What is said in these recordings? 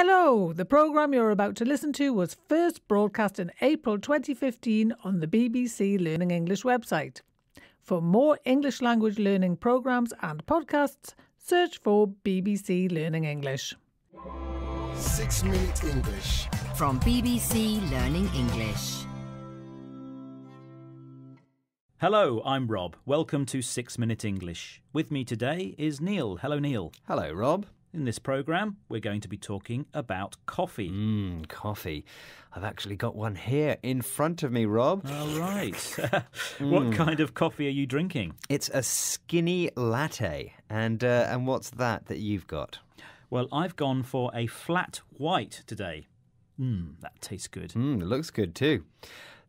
Hello! The programme you're about to listen to was first broadcast in April 2015 on the BBC Learning English website. For more English language learning programmes and podcasts, search for BBC Learning English. Six Minute English. From BBC Learning English. Hello, I'm Rob. Welcome to 6 Minute English. With me today is Neil. Hello, Neil. Hello, Rob. In this programme, we're going to be talking about coffee. Mmm, coffee. I've actually got one here in front of me, Rob. All right. what kind of coffee are you drinking? It's a skinny latte. And uh, and what's that that you've got? Well, I've gone for a flat white today. Mmm, that tastes good. Mmm, it looks good too.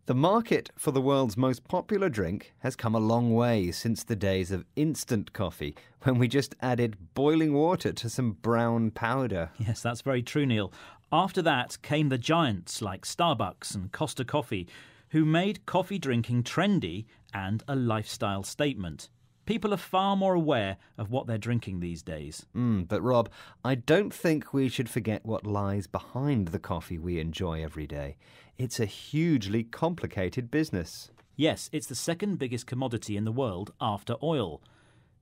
The market for the world's most popular drink has come a long way since the days of instant coffee, when we just added boiling water to some brown powder. Yes, that's very true, Neil. After that came the giants like Starbucks and Costa Coffee, who made coffee drinking trendy and a lifestyle statement. People are far more aware of what they're drinking these days. Mm, but Rob, I don't think we should forget what lies behind the coffee we enjoy every day. It's a hugely complicated business. Yes, it's the second biggest commodity in the world after oil.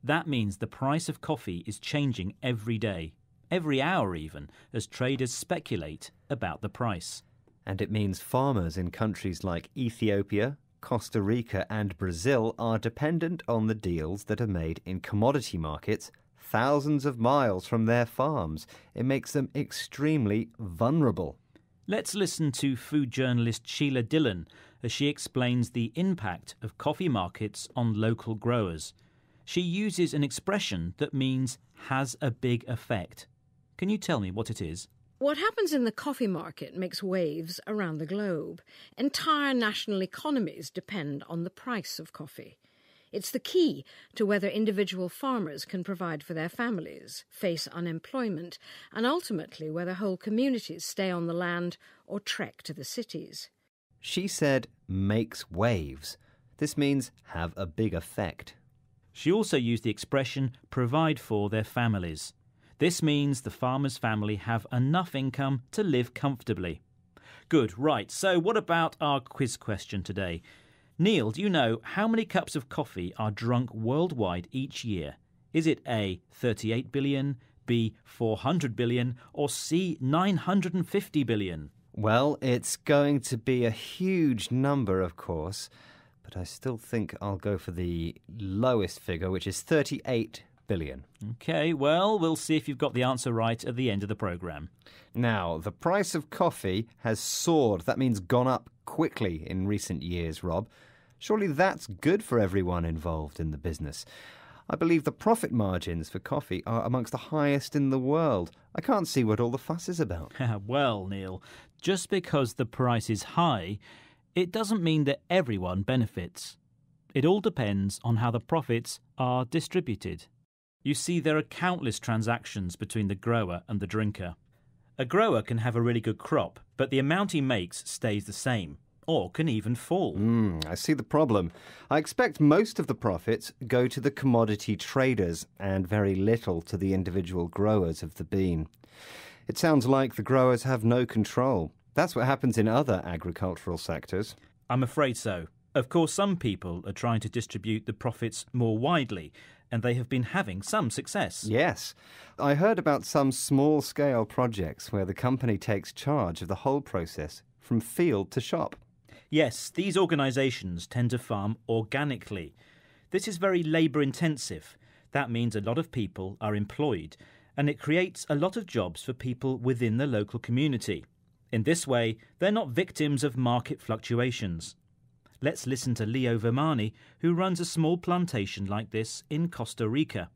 That means the price of coffee is changing every day, every hour even, as traders speculate about the price. And it means farmers in countries like Ethiopia, Costa Rica, and Brazil are dependent on the deals that are made in commodity markets thousands of miles from their farms. It makes them extremely vulnerable. Let's listen to food journalist Sheila Dillon as she explains the impact of coffee markets on local growers. She uses an expression that means has a big effect. Can you tell me what it is? What happens in the coffee market makes waves around the globe. Entire national economies depend on the price of coffee. It's the key to whether individual farmers can provide for their families, face unemployment, and ultimately whether whole communities stay on the land or trek to the cities. She said makes waves. This means have a big effect. She also used the expression provide for their families. This means the farmer's family have enough income to live comfortably. Good, right. So, what about our quiz question today? Neil, do you know how many cups of coffee are drunk worldwide each year? Is it A, 38 billion, B, 400 billion, or C, 950 billion? Well, it's going to be a huge number, of course, but I still think I'll go for the lowest figure, which is 38 billion. Okay, well, we'll see if you've got the answer right at the end of the programme. Now, the price of coffee has soared. That means gone up quickly in recent years, Rob. Surely that's good for everyone involved in the business. I believe the profit margins for coffee are amongst the highest in the world. I can't see what all the fuss is about. well, Neil, just because the price is high, it doesn't mean that everyone benefits. It all depends on how the profits are distributed. You see, there are countless transactions between the grower and the drinker. A grower can have a really good crop, but the amount he makes stays the same, or can even fall. Mm, I see the problem. I expect most of the profits go to the commodity traders and very little to the individual growers of the bean. It sounds like the growers have no control. That's what happens in other agricultural sectors. I'm afraid so. Of course, some people are trying to distribute the profits more widely, and they have been having some success. Yes. I heard about some small scale projects where the company takes charge of the whole process from field to shop. Yes, these organisations tend to farm organically. This is very labour intensive. That means a lot of people are employed, and it creates a lot of jobs for people within the local community. In this way, they're not victims of market fluctuations. Let's listen to Leo Vermani, who runs a small plantation like this in Costa Rica.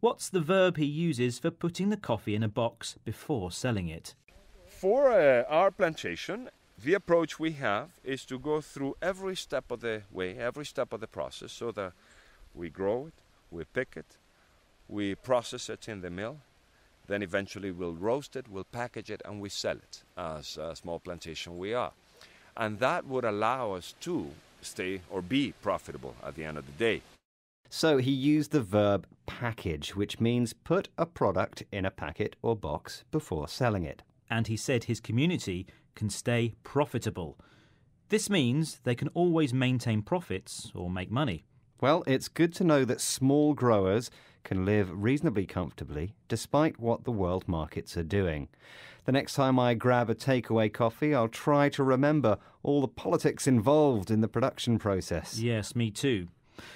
What's the verb he uses for putting the coffee in a box before selling it? For uh, our plantation, the approach we have is to go through every step of the way, every step of the process, so that we grow it, we pick it, we process it in the mill, then eventually we'll roast it, we'll package it, and we sell it as a small plantation we are and that would allow us to stay or be profitable at the end of the day. So he used the verb package, which means put a product in a packet or box before selling it. and he said his community can stay profitable. This means they can always maintain profits or make money. Well, it's good to know that small growers can live reasonably comfortably despite what the world markets are doing. The next time I grab a takeaway coffee, I'll try to remember all the politics involved in the production process. Yes, me too.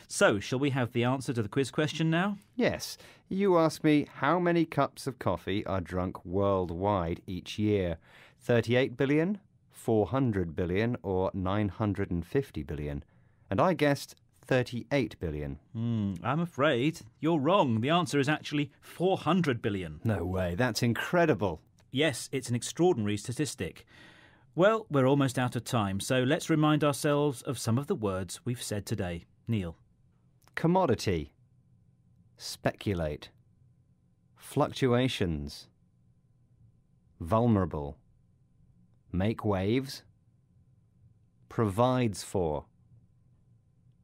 So, shall we have the answer to the quiz question now? Yes, you ask me how many cups of coffee are drunk worldwide each year 38 billion, 400 billion, or 950 billion? And I guessed 38 billion. Hmm, I'm afraid you're wrong. The answer is actually 400 billion. No way, that's incredible. Yes, it's an extraordinary statistic. Well, we're almost out of time, so let's remind ourselves of some of the words we've said today. Neil. Commodity. Speculate. Fluctuations. Vulnerable. Make waves. Provides for.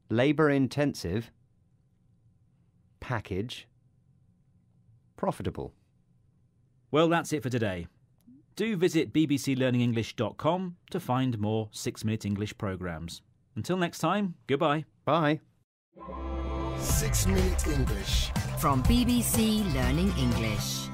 Labour intensive. Package. Profitable. Well, that's it for today. Do visit bbclearningenglish.com to find more 6 Minute English programs. Until next time, goodbye. Bye. Six Minute English. From BBC Learning English.